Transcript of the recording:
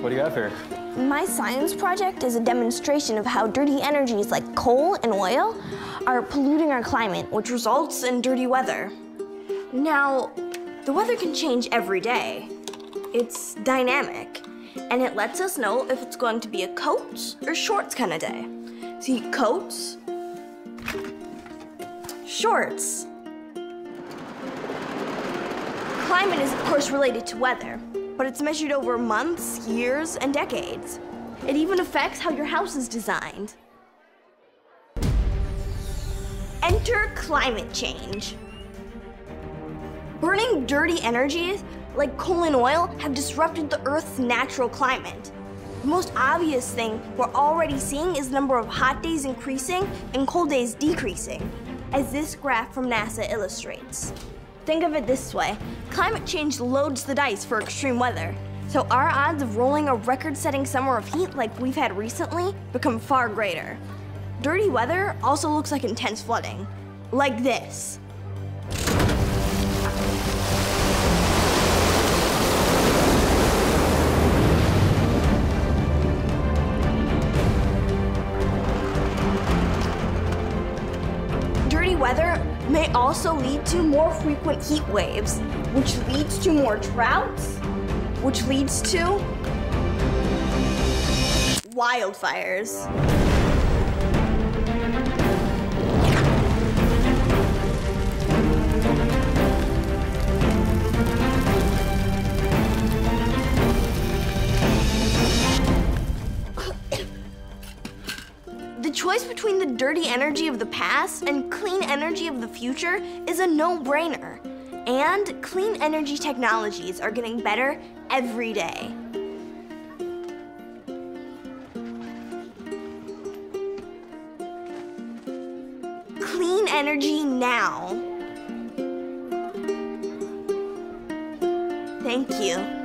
what do you have here? My science project is a demonstration of how dirty energies like coal and oil are polluting our climate, which results in dirty weather. Now, the weather can change every day. It's dynamic, and it lets us know if it's going to be a coats or shorts kind of day. See, coats, shorts. Climate is, of course, related to weather, but it's measured over months, years, and decades. It even affects how your house is designed. Enter climate change. Burning dirty energies like coal and oil have disrupted the Earth's natural climate. The most obvious thing we're already seeing is the number of hot days increasing and cold days decreasing, as this graph from NASA illustrates. Think of it this way climate change loads the dice for extreme weather. So our odds of rolling a record setting summer of heat like we've had recently become far greater. Dirty weather also looks like intense flooding, like this. Dirty weather may also lead to more frequent heat waves, which leads to more droughts, which leads to wildfires. The choice between the dirty energy of the past and clean energy of the future is a no-brainer. And clean energy technologies are getting better every day. Clean energy now. Thank you.